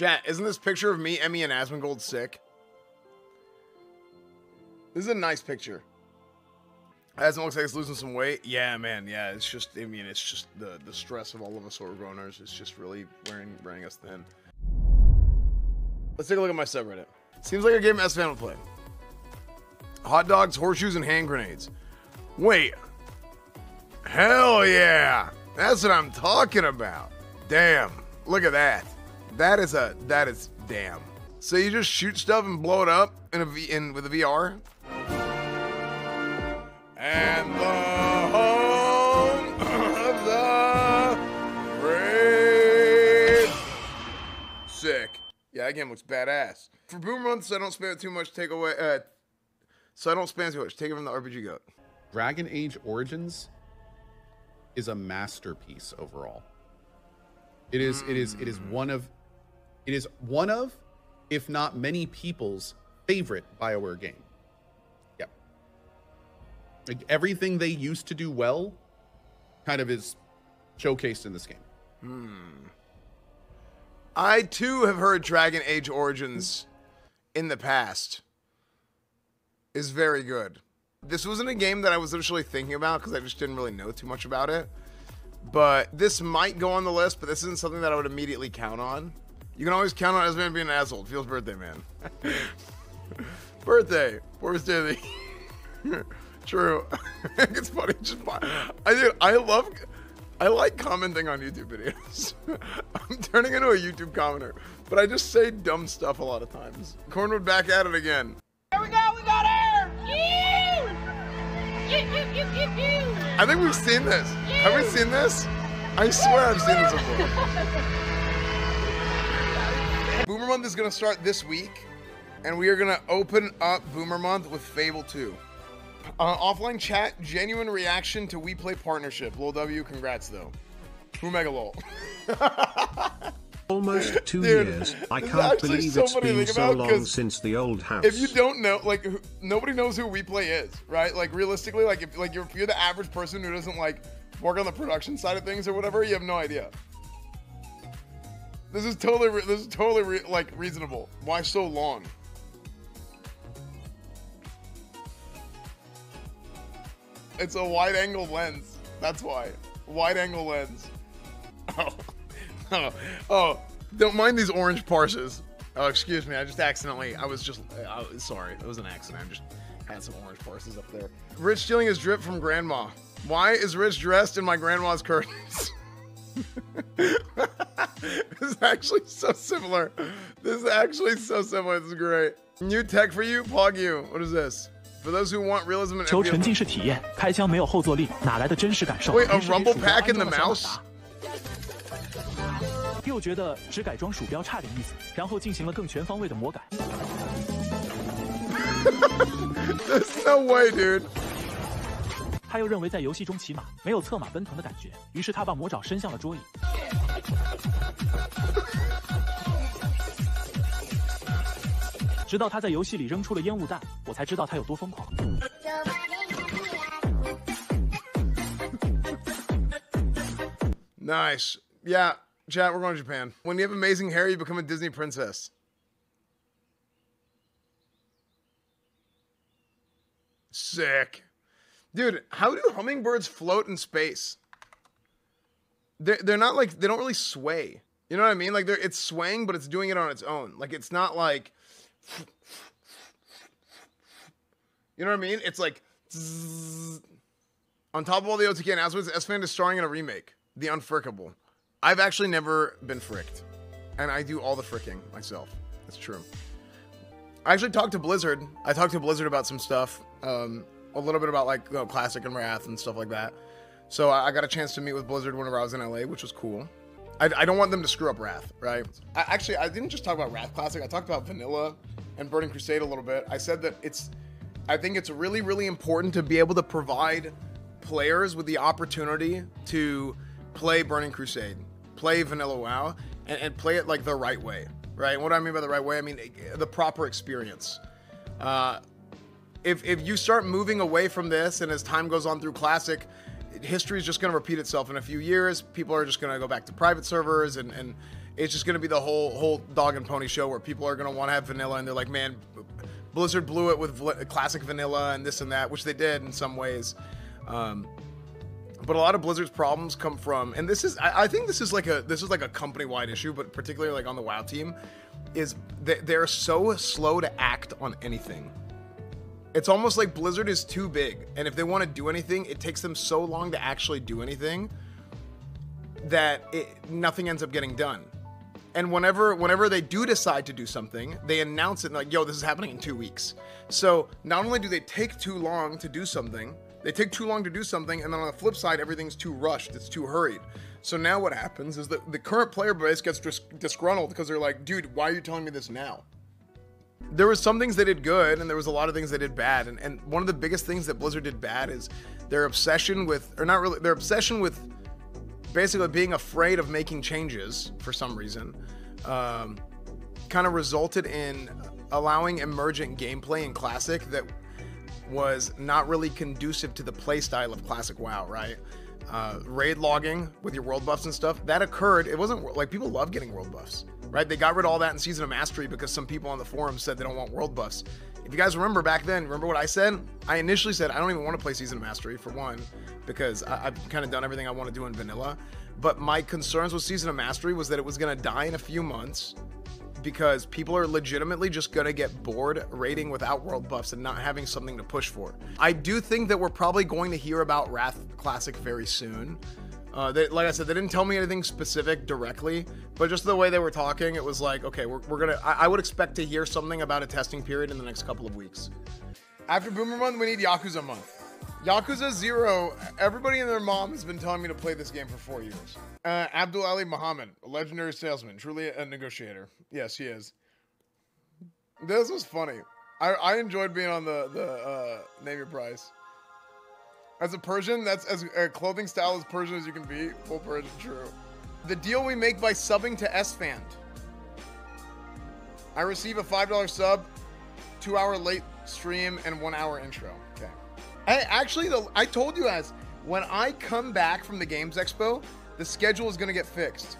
Jet, isn't this picture of me, Emmy, and Asmongold sick? This is a nice picture. Asmon looks like he's losing some weight. Yeah, man. Yeah, it's just. I mean, it's just the the stress of all of us overgrowners. It's just really wearing wearing us thin. Let's take a look at my subreddit. Seems like a game Esfand would play. Hot dogs, horseshoes, and hand grenades. Wait. Hell yeah. That's what I'm talking about. Damn. Look at that. That is a that is damn. So you just shoot stuff and blow it up in a V in with a VR? And the home of the brave. Sick. Yeah, that game looks badass. For Boomer Month, so I don't it too much, take away uh so I don't spam too much. Take it from the RPG goat. Dragon Age Origins is a masterpiece overall. It is it is it is one of it is one of if not many people's favorite BioWare game. Yep. Like everything they used to do well kind of is showcased in this game. Hmm. I too have heard Dragon Age Origins in the past is very good. This wasn't a game that I was initially thinking about because I just didn't really know too much about it. But this might go on the list, but this isn't something that I would immediately count on. You can always count on Esman being an asshole. It feels birthday, man. birthday. Birthday of the True. it's funny. Just I do. I love. I like commenting on YouTube videos. I'm turning into a YouTube commenter, but I just say dumb stuff a lot of times. Cornwood back at it again. Here we go, we got air! I think we've seen this. Have we seen this? I swear I've seen this before. Boomer Month is gonna start this week, and we are gonna open up Boomer Month with Fable 2. Uh, offline chat, genuine reaction to We Play partnership. Lil W, congrats though. Omega lol. Almost two Dude, years. I can't believe so it's been so long since the old house. if you don't know, like, who- nobody knows who We Play is, right? Like, realistically, like, if like you're, if you're the average person who doesn't like work on the production side of things or whatever, you have no idea. This is totally, this is totally re- like reasonable. Why so long? It's a wide angle lens. That's why. Wide angle lens. Oh, oh, oh! Don't mind these orange parses. Oh, excuse me. I just accidentally. I was just. I was sorry. It was an accident. I just had some orange parses up there. Rich stealing his drip from grandma. Why is Rich dressed in my grandma's curtains? this is actually so similar. This is actually so similar. This is great. New tech for you, Pog you. What is this? For those who want realism and 求 FPS 沉浸式体验，开枪没有后坐力，哪来的真实感受？ Wait, a 于是给 rumble 鼠标 pack 安 in the 装了小马 mouse? 达又觉得只改装鼠标差点意思，然后进行了更全方位的魔改。 There's no way, dude. 他又认为在游戏中骑马没有策马奔腾的感觉，于是他把魔爪伸向了桌椅。 直到他在游戏里扔出了烟雾弹，我才知道他有多疯狂。 Nice. Yeah, chat, we're going to Japan. When you have amazing hair, you become a Disney princess. Sick. Dude, how do hummingbirds float in space? They're, they're not like, they don't really sway. You know what I mean? Like, they're, it's swaying, but it's doing it on its own. Like, it's not like, you know what I mean? It's like, on top of all the OTK announcements, Esfand is starring in a remake, The Unfrickable. I've actually never been fricked, and I do all the fricking myself. That's true. I actually talked to Blizzard. I talked to Blizzard about some stuff, um, a little bit about like you know, classic and Wrath and stuff like that. So I, got a chance to meet with Blizzard whenever I was in LA, which was cool. I, I don't want them to screw up Wrath, right? I, actually, I didn't just talk about Wrath Classic. I talked about Vanilla and Burning Crusade a little bit. I said that it's, I think it's really, really important to be able to provide players with the opportunity to play Burning Crusade, play Vanilla WoW, and, and play it like the right way, right? And what do I mean by the right way? I mean eh, the proper experience. Uh, if if you start moving away from this, and as time goes on through Classic, history is just going to repeat itself in a few years. People are just going to go back to private servers, and and it's just gonna be the whole whole dog and pony show where people are gonna want to have vanilla, and they're like, man, Blizzard blew it with classic vanilla and this and that, which they did in some ways. Um, but a lot of Blizzard's problems come from, and this is, I, I think this is like a this is like a company wide issue, but particularly like on the WoW team, is they're so slow to act on anything. It's almost like Blizzard is too big, and if they want to do anything, it takes them so long to actually do anything that it, nothing ends up getting done. And whenever whenever they do decide to do something, they announce it like, "Yo, this is happening in two weeks." So not only do they take too long to do something, they take too long to do something, and then on the flip side, everything's too rushed. It's too hurried. So now what happens is that the current player base gets dis- disgruntled because they're like, "Dude, why are you telling me this now?" There was some things they did good and there was a lot of things they did bad. And, and one of the biggest things that blizzard did bad is their obsession with or not really their obsession with basically being afraid of making changes for some reason um, kind of resulted in allowing emergent gameplay in classic that was not really conducive to the playstyle of classic wow right? Uh, raid logging with your world buffs and stuff that occurred. It wasn't like people love getting world buffs right they got rid of all that in season of mastery because some people on the forum said they don't want world buffs if you guys remember back then remember what i said i initially said i don't even want to play season of mastery for one because I, i've kind of done everything i want to do in vanilla but my concerns with season of mastery was that it was going to die in a few months because people are legitimately just gonna get bored raiding without world buffs and not having something to push for. I do think that we're probably going to hear about Wrath Classic very soon. Uh, they, like I said, they didn't tell me anything specific directly, but just the way they were talking, it was like, okay, we're, we're gonna. I, I would expect to hear something about a testing period in the next couple of weeks. After Boomer Month, we need Yakuza Month. Yakuza Zero, everybody and their mom has been telling me to play this game for four years. Uh, Abdul Ali Muhammad, a legendary salesman, truly a negotiator. Yes, he is. This was funny. I, I enjoyed being on the, the uh, Name Your Price. As a Persian, that's as a clothing style as Persian as you can be. Full Persian, true. The deal we make by subbing to Esfand. I receive a $5 sub, two hour late stream, and one hour intro. Okay. Hey, actually, the, I told you guys, when I come back from the Games Expo, the schedule is going to get fixed.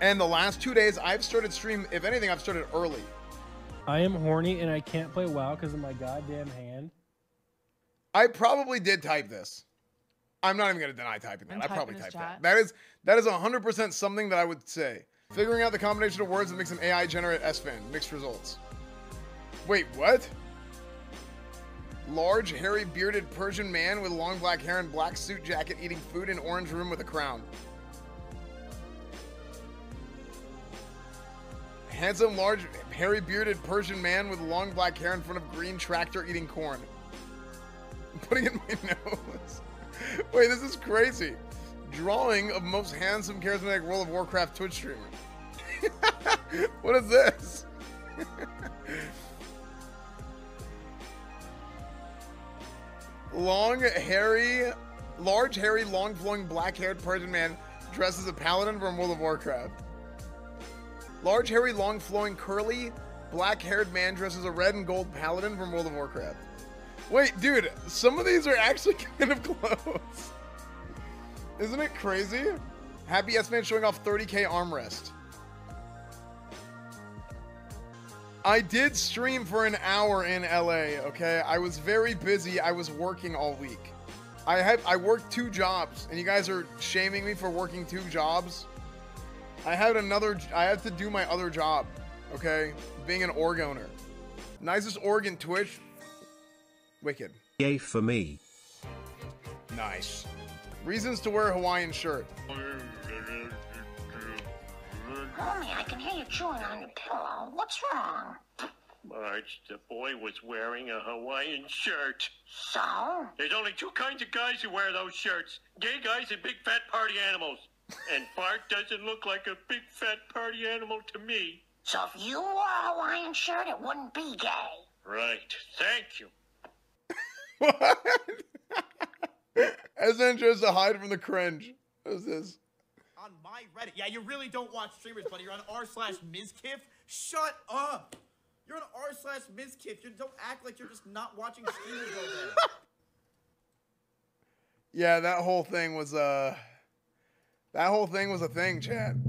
And the last two days, I've started stream. If anything, I've started early. I am horny and I can't play WoW because of my goddamn hand. I probably did type this. I'm not even going to deny typing that. I'm I probably typed that. That is that is 100% something that I would say. Figuring out the combination of words that makes an AI generate Esfand. Mixed results. Wait, what? Large, hairy, bearded Persian man with long black hair and black suit jacket eating food in orange room with a crown. Handsome, large, hairy, bearded Persian man with long black hair in front of green tractor eating corn. Putting in my nose. Wait, this is crazy. Drawing of most handsome, charismatic World of Warcraft Twitch streamer. what is this? long, hairy, large, hairy, long flowing, black haired Persian man dressed as a paladin from World of Warcraft. Large, hairy, long flowing, curly, black haired man dressed as a red and gold paladin from World of Warcraft. Wait, dude, some of these are actually kind of close. Isn't it crazy? Happy S Man showing off 30k armrest. I did stream for an hour in LA, okay? I was very busy. I was working all week. I have I worked two jobs, and you guys are shaming me for working two jobs. I had another I had to do my other job, okay? Being an org owner. Nicest org in Twitch. Wicked. Yay for me. Nice. Reasons to wear a Hawaiian shirt. Homie, I can hear you chewing on your pillow. What's wrong? Marge, the boy was wearing a Hawaiian shirt. So? There's only two kinds of guys who wear those shirts gay guys and big fat party animals. And Bart doesn't look like a big fat party animal to me. So if you wore a Hawaiian shirt, it wouldn't be gay. Right. Thank you. What? Esfand tries to hide from the cringe. What is this? on my Reddit. Yeah, you really don't watch streamers, buddy. You're on r slash Mizkif. Shut up. You're on r slash Mizkif. You don't act like you're just not watching streamers over there. Yeah, that whole thing was uh that whole thing was a thing, Chad.